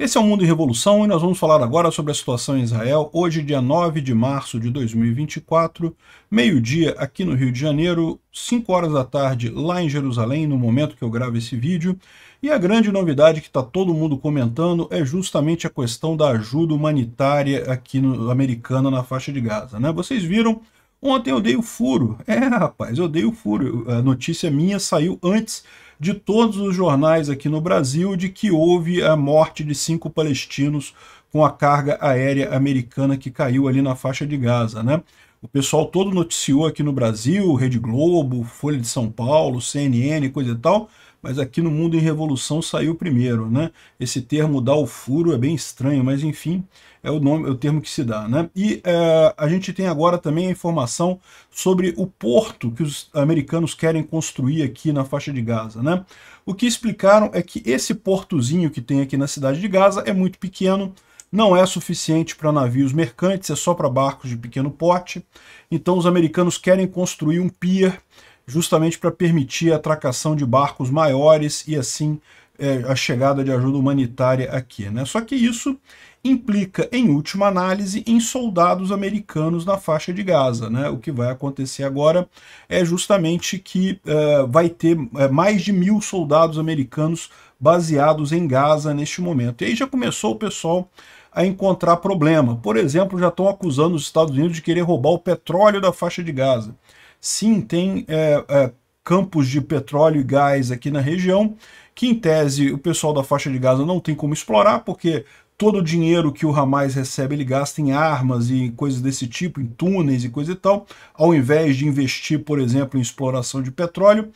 Esse é o Mundo em Revolução e nós vamos falar agora sobre a situação em Israel, hoje dia 9 de março de 2024, meio-dia aqui no Rio de Janeiro, 5 horas da tarde lá em Jerusalém, no momento que eu gravo esse vídeo, e a grande novidade que está todo mundo comentando é justamente a questão da ajuda humanitária aqui no, americana na faixa de Gaza. Né? Vocês viram, ontem eu dei o furo, é rapaz, eu dei o furo, a notícia minha saiu antes de todos os jornais aqui no Brasil de que houve a morte de cinco palestinos com a carga aérea americana que caiu ali na faixa de Gaza, né? O pessoal todo noticiou aqui no Brasil, Rede Globo, Folha de São Paulo, CNN, coisa e tal, mas aqui no Mundo em Revolução saiu primeiro, né? Esse termo dar o furo é bem estranho, mas enfim, é o nome, é o termo que se dá, né? E é, a gente tem agora também a informação sobre o porto que os americanos querem construir aqui na faixa de Gaza, né? O que explicaram é que esse portozinho que tem aqui na cidade de Gaza é muito pequeno, não é suficiente para navios mercantes, é só para barcos de pequeno porte. Então os americanos querem construir um pier justamente para permitir a atracação de barcos maiores e assim é, a chegada de ajuda humanitária aqui. Né? Só que isso implica, em última análise, em soldados americanos na faixa de Gaza. Né? O que vai acontecer agora é justamente que uh, vai ter uh, mais de mil soldados americanos baseados em Gaza neste momento. E aí já começou o pessoal a encontrar problema. Por exemplo, já estão acusando os Estados Unidos de querer roubar o petróleo da faixa de Gaza. Sim, tem é, é, campos de petróleo e gás aqui na região, que em tese o pessoal da faixa de Gaza não tem como explorar, porque todo o dinheiro que o Hamas recebe ele gasta em armas e coisas desse tipo, em túneis e coisa e tal, ao invés de investir, por exemplo, em exploração de petróleo.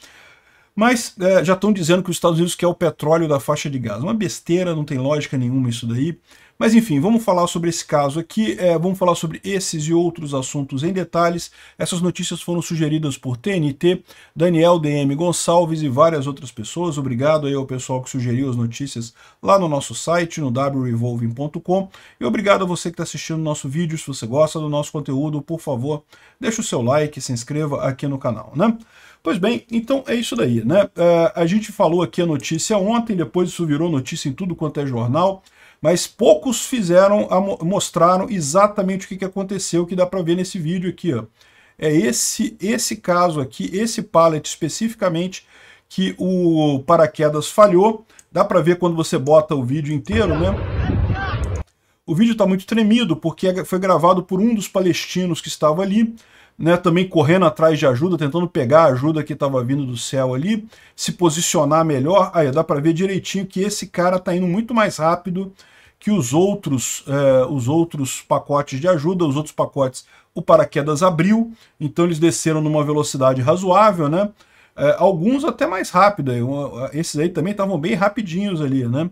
Mas é, já estão dizendo que os Estados Unidos quer o petróleo da faixa de Gaza. Uma besteira, não tem lógica nenhuma isso daí. Mas enfim, vamos falar sobre esse caso aqui, é, vamos falar sobre esses e outros assuntos em detalhes. Essas notícias foram sugeridas por TNT, Daniel DM Gonçalves e várias outras pessoas. Obrigado aí ao pessoal que sugeriu as notícias lá no nosso site, no wrevolving.com. E obrigado a você que está assistindo o nosso vídeo. Se você gosta do nosso conteúdo, por favor, deixe o seu like, se inscreva aqui no canal, né? Pois bem, então é isso daí, né? Uh, a gente falou aqui a notícia ontem, depois isso virou notícia em tudo quanto é jornal mas poucos fizeram, mostraram exatamente o que, que aconteceu, que dá para ver nesse vídeo aqui. Ó. É esse, esse caso aqui, esse pallet especificamente, que o paraquedas falhou. Dá para ver quando você bota o vídeo inteiro, né? O vídeo está muito tremido, porque foi gravado por um dos palestinos que estava ali, né, também correndo atrás de ajuda, tentando pegar a ajuda que estava vindo do céu ali, se posicionar melhor. Aí dá para ver direitinho que esse cara está indo muito mais rápido que os outros, é, os outros pacotes de ajuda, os outros pacotes, o paraquedas abriu, então eles desceram numa velocidade razoável, né? É, alguns até mais rápida, esses aí também estavam bem rapidinhos ali, né?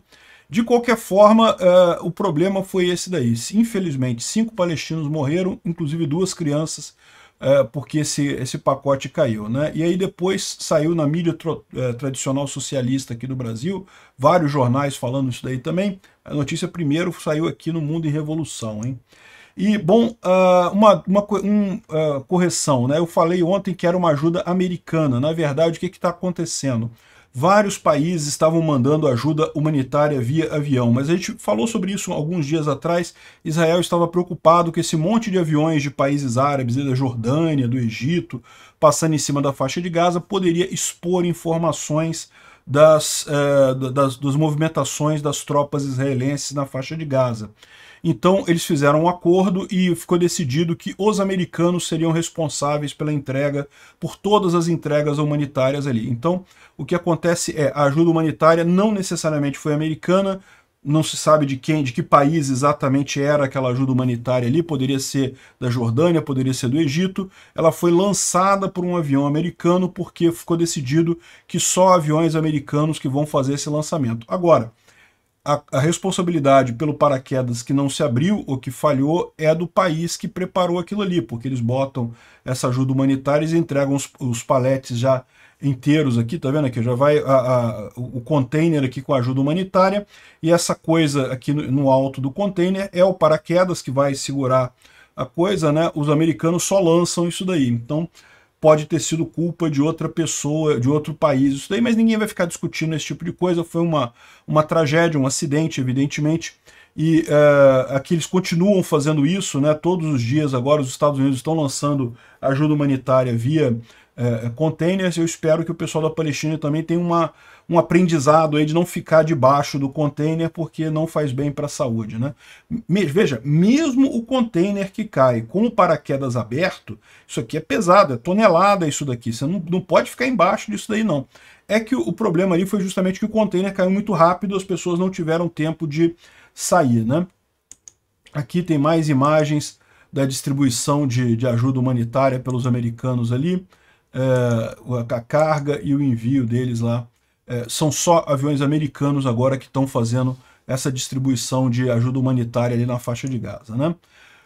De qualquer forma, é, o problema foi esse daí. Infelizmente, cinco palestinos morreram, inclusive duas crianças, é, porque esse, esse pacote caiu. Né? E aí depois saiu na mídia é, tradicional socialista aqui do Brasil, vários jornais falando isso daí também. A notícia primeiro saiu aqui no Mundo em Revolução. Hein? E, bom, uh, uma, uma um, uh, correção, né? eu falei ontem que era uma ajuda americana. Na verdade, o que está acontecendo? Vários países estavam mandando ajuda humanitária via avião, mas a gente falou sobre isso alguns dias atrás. Israel estava preocupado com esse monte de aviões de países árabes, da Jordânia, do Egito, passando em cima da faixa de Gaza, poderia expor informações das, eh, das, das movimentações das tropas israelenses na faixa de Gaza. Então eles fizeram um acordo e ficou decidido que os americanos seriam responsáveis pela entrega, por todas as entregas humanitárias ali. Então o que acontece é, a ajuda humanitária não necessariamente foi americana, não se sabe de quem, de que país exatamente era aquela ajuda humanitária ali, poderia ser da Jordânia, poderia ser do Egito. Ela foi lançada por um avião americano porque ficou decidido que só aviões americanos que vão fazer esse lançamento. Agora, a, a, responsabilidade pelo paraquedas que não se abriu ou que falhou é do país que preparou aquilo ali, porque eles botam essa ajuda humanitária e entregam os, os paletes já inteiros aqui, tá vendo aqui? Já vai a, a, o container aqui com a ajuda humanitária e essa coisa aqui no, no alto do container é o paraquedas que vai segurar a coisa, né? Os americanos só lançam isso daí. Então, pode ter sido culpa de outra pessoa, de outro país, isso daí, mas ninguém vai ficar discutindo esse tipo de coisa. Foi uma, uma tragédia, um acidente, evidentemente. E uh, aqui eles continuam fazendo isso, né? Todos os dias agora os Estados Unidos estão lançando ajuda humanitária via uh, containers. Eu espero que o pessoal da Palestina também tenha uma, um aprendizado aí de não ficar debaixo do container, porque não faz bem para a saúde, né? Me, veja, mesmo o container que cai com o paraquedas aberto, isso aqui é pesado, é tonelada isso daqui. Você não, não pode ficar embaixo disso daí, não. É que o, o problema ali foi justamente que o container caiu muito rápido, as pessoas não tiveram tempo de sair. Né? Aqui tem mais imagens da distribuição de, de ajuda humanitária pelos americanos ali, é, a carga e o envio deles lá. É, são só aviões americanos agora que estão fazendo essa distribuição de ajuda humanitária ali na faixa de Gaza. Né?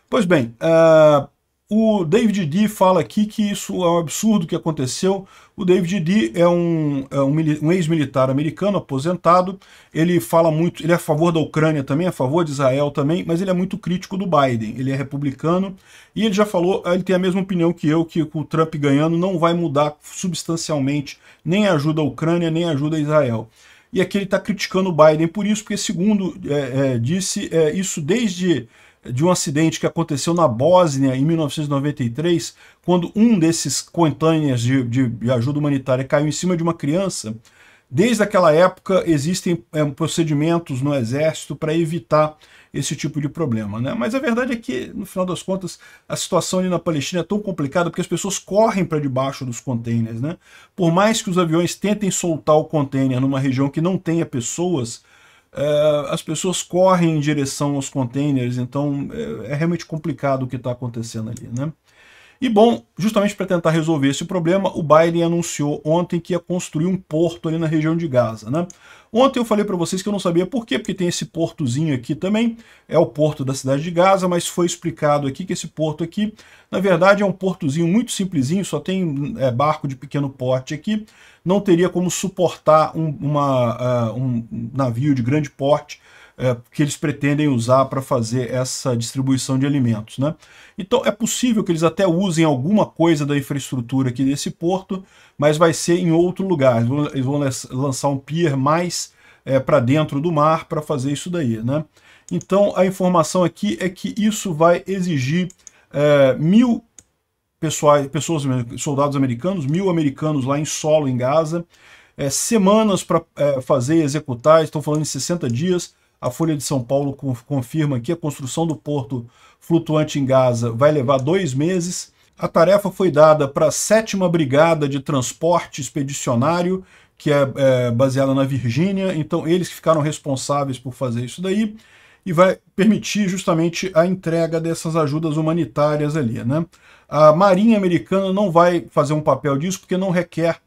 Pois bem, uh, o David D fala aqui que isso é um absurdo que aconteceu. O David D é um, é um, um ex-militar americano aposentado. Ele fala muito, ele é a favor da Ucrânia também, a favor de Israel também, mas ele é muito crítico do Biden. Ele é republicano e ele já falou, ele tem a mesma opinião que eu, que com o Trump ganhando não vai mudar substancialmente nem ajuda a Ucrânia, nem ajuda a Israel. E aqui ele está criticando o Biden por isso, porque segundo é, é, disse, é, isso desde de um acidente que aconteceu na Bósnia em 1993, quando um desses containers de, de, de, ajuda humanitária caiu em cima de uma criança. Desde aquela época existem é, procedimentos no exército para evitar esse tipo de problema. Né? Mas a verdade é que, no final das contas, a situação ali na Palestina é tão complicada porque as pessoas correm para debaixo dos containers. Né? Por mais que os aviões tentem soltar o container numa região que não tenha pessoas, é, as pessoas correm em direção aos containers, então é, é realmente complicado o que está acontecendo ali. Né? E bom, justamente para tentar resolver esse problema, o Biden anunciou ontem que ia construir um porto ali na região de Gaza. Né? Ontem eu falei para vocês que eu não sabia por quê, porque tem esse portozinho aqui também, é o porto da cidade de Gaza, mas foi explicado aqui que esse porto aqui, na verdade, é um portozinho muito simplesinho, só tem é, barco de pequeno porte aqui, não teria como suportar um, uma, uh, um navio de grande porte uh, que eles pretendem usar para fazer essa distribuição de alimentos. Né? Então é possível que eles até usem alguma coisa da infraestrutura aqui desse porto, mas vai ser em outro lugar. Eles vão, eles vão lançar um pier mais é, para dentro do mar para fazer isso daí. Né? Então a informação aqui é que isso vai exigir é, mil pessoas, soldados americanos, mil americanos lá em solo em Gaza, é, semanas para é, fazer e executar, estão falando em 60 dias. A Folha de São Paulo confirma que a construção do porto flutuante em Gaza vai levar dois meses. A tarefa foi dada para a sétima Brigada de Transporte Expedicionário, que é, é baseada na Virgínia, então eles que ficaram responsáveis por fazer isso daí, e vai permitir justamente a entrega dessas ajudas humanitárias ali. Né? A Marinha Americana não vai fazer um papel disso porque não requer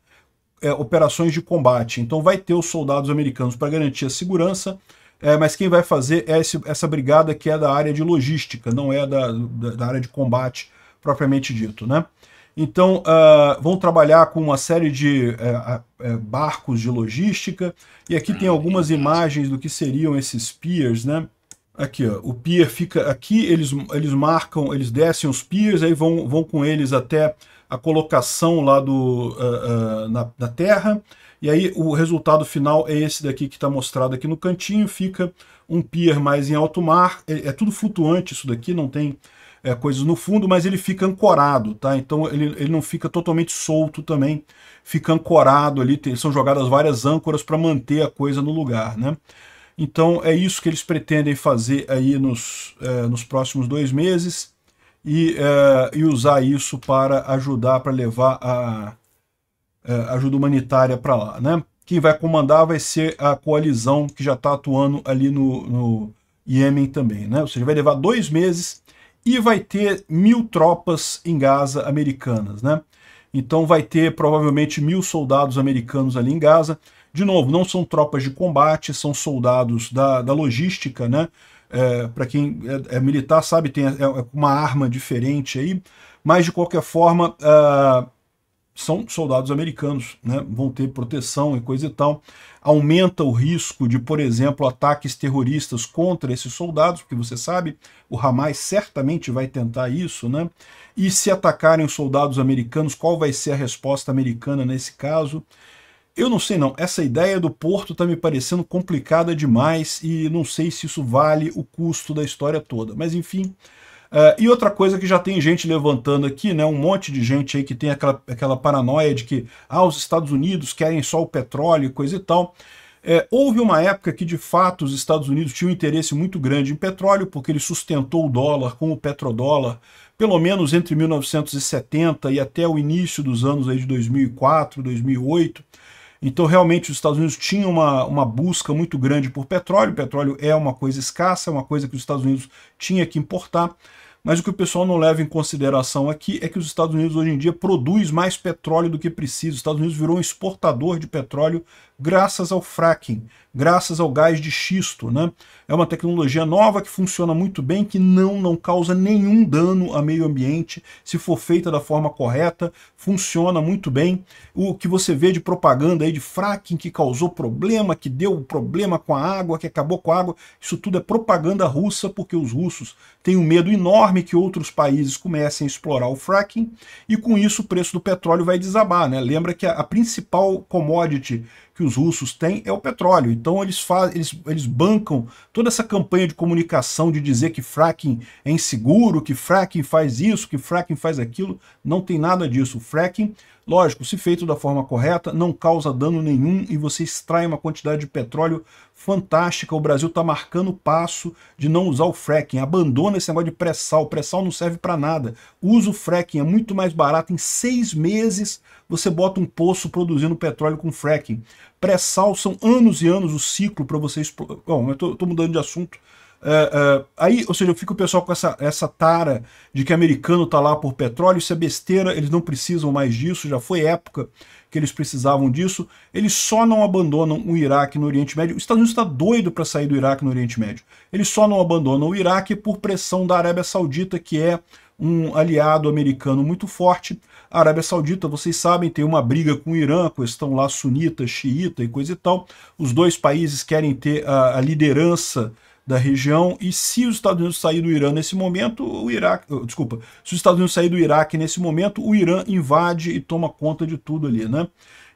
é, operações de combate. Então vai ter os soldados americanos para garantir a segurança, é, mas quem vai fazer é esse, essa brigada que é da área de logística, não é da, da, da área de combate propriamente dito. Né? Então uh, vão trabalhar com uma série de uh, uh, barcos de logística, e aqui tem algumas imagens do que seriam esses piers, né? Aqui, ó, o pier fica aqui, eles, eles marcam, eles descem os piers, aí vão, vão com eles até a colocação lá do, uh, uh, na, na, terra, e aí o resultado final é esse daqui que está mostrado aqui no cantinho, fica um pier mais em alto mar, é, é tudo flutuante isso daqui, não tem é, coisas no fundo, mas ele fica ancorado, tá? Então ele, ele não fica totalmente solto também, fica ancorado ali, tem, são jogadas várias âncoras para manter a coisa no lugar, né? Então é isso que eles pretendem fazer aí nos, é, nos próximos dois meses e, é, e usar isso para ajudar, para levar a, é, ajuda humanitária para lá. Né? Quem vai comandar vai ser a coalizão que já está atuando ali no, no Iêmen também. Né? Ou seja, vai levar dois meses e vai ter mil tropas em Gaza americanas. Né? Então vai ter provavelmente mil soldados americanos ali em Gaza. De novo, não são tropas de combate, são soldados da, da logística, né? É, Para quem é, é, militar sabe, tem é, é uma arma diferente aí, mas de qualquer forma, uh, são soldados americanos, né? vão ter proteção e coisa e tal. Aumenta o risco de, por exemplo, ataques terroristas contra esses soldados, porque você sabe, o Hamas certamente vai tentar isso, né? E se atacarem os soldados americanos, qual vai ser a resposta americana nesse caso? Eu não sei não, essa ideia do porto está me parecendo complicada demais e não sei se isso vale o custo da história toda. Mas enfim, Uh, e outra coisa que já tem gente levantando aqui, né, um monte de gente aí que tem aquela, aquela paranoia de que ah, os Estados Unidos querem só o petróleo e coisa e tal. É, houve uma época que, de fato, os Estados Unidos tinham um interesse muito grande em petróleo, porque ele sustentou o dólar com o petrodólar, pelo menos entre 1970 e até o início dos anos aí de 2004, 2008. Então, realmente, os Estados Unidos tinham uma, uma busca muito grande por petróleo. Petróleo é uma coisa escassa, é uma coisa que os Estados Unidos tinha que importar. Mas o que o pessoal não leva em consideração aqui é que os Estados Unidos hoje em dia produz mais petróleo do que precisa. Os Estados Unidos virou um exportador de petróleo graças ao fracking, graças ao gás de xisto. Né? É uma tecnologia nova que funciona muito bem, que não, não causa nenhum dano ao meio ambiente, se for feita da forma correta, funciona muito bem. O que você vê de propaganda aí de fracking que causou problema, que deu problema com a água, que acabou com a água, isso tudo é propaganda russa, porque os russos têm um medo enorme que outros países comecem a explorar o fracking, e com isso o preço do petróleo vai desabar. Né? Lembra que a, a principal commodity que os russos têm é o petróleo. Então eles, faz, eles, eles bancam toda essa campanha de comunicação de dizer que fracking é inseguro, que fracking faz isso, que fracking faz aquilo. Não tem nada disso. O fracking Lógico, se feito da forma correta, não causa dano nenhum e você extrai uma quantidade de petróleo fantástica. O Brasil está marcando o passo de não usar o fracking. Abandona esse negócio de pré-sal. Pré-sal não serve para nada. Usa o fracking, é muito mais barato. Em seis meses você bota um poço produzindo petróleo com fracking. Pré-sal são anos e anos o ciclo para você... Bom, eu estou mudando de assunto. É, é, aí, ou seja, fica o pessoal com essa, essa tara de que americano está lá por petróleo, isso é besteira, eles não precisam mais disso, já foi época que eles precisavam disso, eles só não abandonam o Iraque no Oriente Médio. Os Estados Unidos está doido para sair do Iraque no Oriente Médio. Eles só não abandonam o Iraque por pressão da Arábia Saudita, que é um aliado americano muito forte. A Arábia Saudita, vocês sabem, tem uma briga com o Irã, questão lá sunita, xiita e coisa e tal. Os dois países querem ter a, a liderança da região, e se os Estados Unidos sair do Irã nesse momento, o Iraque, oh, desculpa, se os Estados Unidos sair do Iraque nesse momento, o Irã invade e toma conta de tudo ali, né?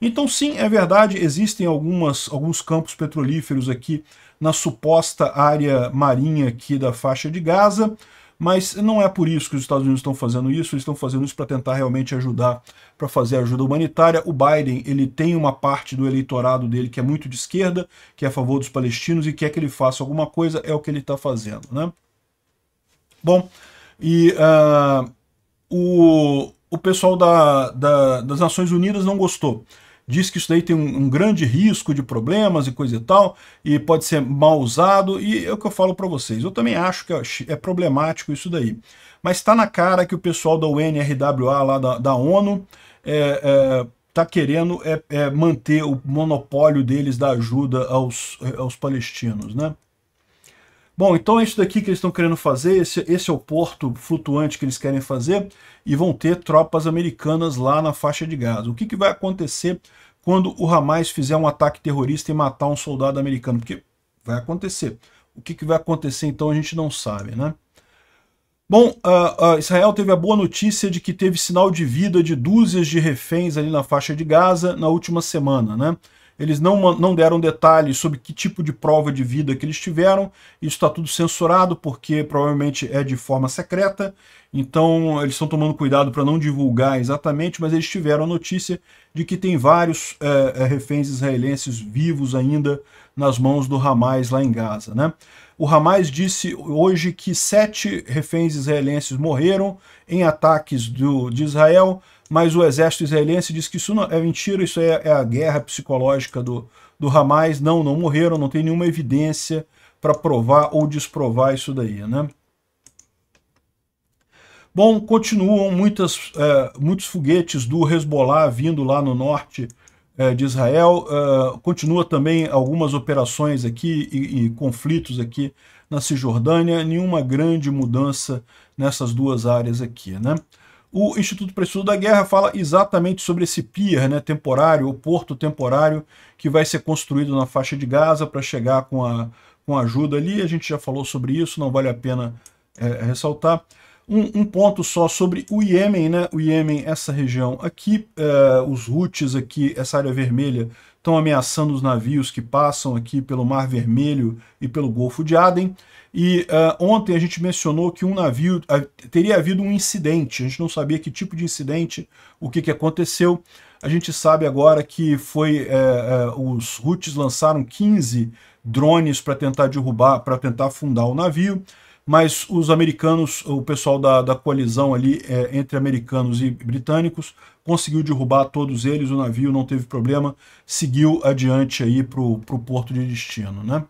Então sim, é verdade, existem algumas, alguns campos petrolíferos aqui na suposta área marinha aqui da faixa de Gaza, mas não é por isso que os Estados Unidos estão fazendo isso, eles estão fazendo isso para tentar realmente ajudar, para fazer ajuda humanitária. O Biden ele tem uma parte do eleitorado dele que é muito de esquerda, que é a favor dos palestinos e quer que ele faça alguma coisa, é o que ele está fazendo. Né? Bom, e uh, o, o pessoal da, da, das Nações Unidas não gostou diz que isso daí tem um, um, grande risco de problemas e coisa e tal, e pode ser mal usado, e é o que eu falo para vocês. Eu também acho que é problemático isso daí. Mas está na cara que o pessoal da UNRWA, lá da, da ONU, é, é, tá querendo é, é, manter o monopólio deles da ajuda aos, aos palestinos, né? Bom, então é isso daqui que eles estão querendo fazer, esse, esse é o porto flutuante que eles querem fazer, e vão ter tropas americanas lá na faixa de Gaza. O que, que vai acontecer quando o Hamas fizer um ataque terrorista e matar um soldado americano? Porque vai acontecer. O que, que vai acontecer então a gente não sabe, né? Bom, uh, uh, Israel teve a boa notícia de que teve sinal de vida de dúzias de reféns ali na faixa de Gaza na última semana, né? Eles não, não deram detalhes sobre que tipo de prova de vida que eles tiveram. Isso está tudo censurado porque provavelmente é de forma secreta. Então eles estão tomando cuidado para não divulgar exatamente, mas eles tiveram a notícia de que tem vários é, reféns israelenses vivos ainda nas mãos do Hamas lá em Gaza. Né? O Hamas disse hoje que sete reféns israelenses morreram em ataques do, de Israel mas o exército israelense diz que isso não, é mentira, isso é, é, a guerra psicológica do, do Hamas. Não, não morreram, não tem nenhuma evidência para provar ou desprovar isso daí, né? Bom, continuam muitas, é, muitos foguetes do Hezbollah vindo lá no norte é, de Israel. É, continua também algumas operações aqui e, e, conflitos aqui na Cisjordânia. Nenhuma grande mudança nessas duas áreas aqui, né? O Instituto para Estudo da Guerra fala exatamente sobre esse pier né, temporário, o porto temporário, que vai ser construído na faixa de Gaza para chegar com a, com ajuda ali. A gente já falou sobre isso, não vale a pena é, ressaltar. Um, um, ponto só sobre o Iêmen, né? O Iêmen, essa região aqui, é, os Houthis aqui, essa área vermelha, estão ameaçando os navios que passam aqui pelo Mar Vermelho e pelo Golfo de Aden. E uh, ontem a gente mencionou que um navio uh, teria havido um incidente. A gente não sabia que tipo de incidente, o que, que aconteceu. A gente sabe agora que foi uh, os Houthis lançaram 15 drones para tentar derrubar, para tentar afundar o navio mas os americanos, o pessoal da, da coalizão ali é, entre americanos e britânicos, conseguiu derrubar todos eles, o navio não teve problema, seguiu adiante aí para o porto de destino. Né?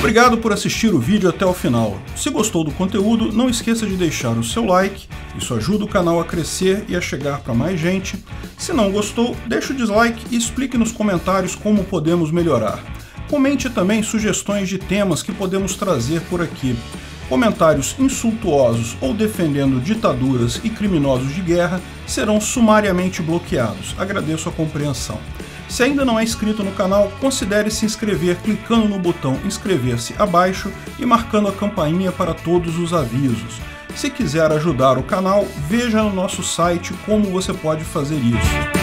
Obrigado por assistir o vídeo até o final. Se gostou do conteúdo, não esqueça de deixar o seu like, isso ajuda o canal a crescer e a chegar para mais gente. Se não gostou, deixe o dislike e explique nos comentários como podemos melhorar. Comente também sugestões de temas que podemos trazer por aqui. Comentários insultuosos ou defendendo ditaduras e criminosos de guerra serão sumariamente bloqueados. Agradeço a compreensão. Se ainda não é inscrito no canal, considere se inscrever clicando no botão inscrever-se abaixo e marcando a campainha para todos os avisos. Se quiser ajudar o canal, veja no nosso site como você pode fazer isso.